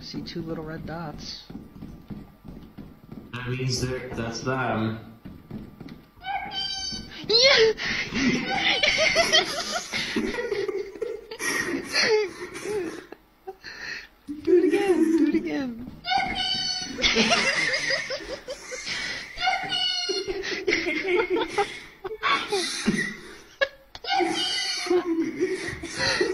See two little red dots. That means they're, that's them. Yeah! do it again, do it again.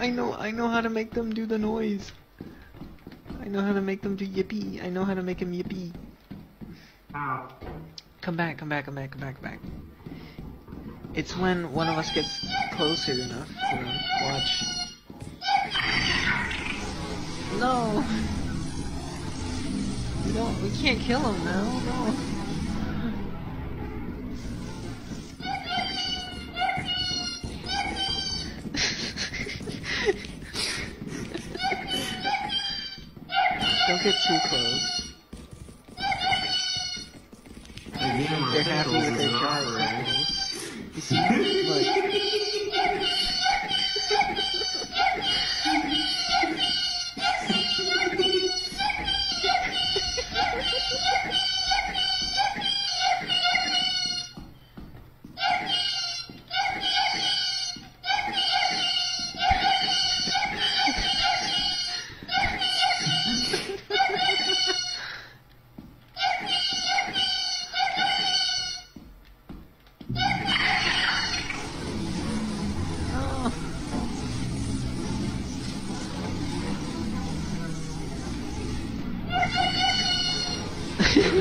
I know, I know how to make them do the noise. I know how to make them do yippee. I know how to make them yippee. Ow. Come back, come back, come back, come back, come back. It's when one of us gets closer enough. Hold on, watch. No! We don't, we can't kill him now, no. Don't get too close. They're happy with their giant. You see? Look.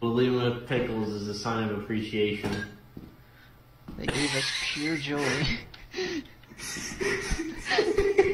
We'll with pickles is a sign of appreciation. They gave us pure joy.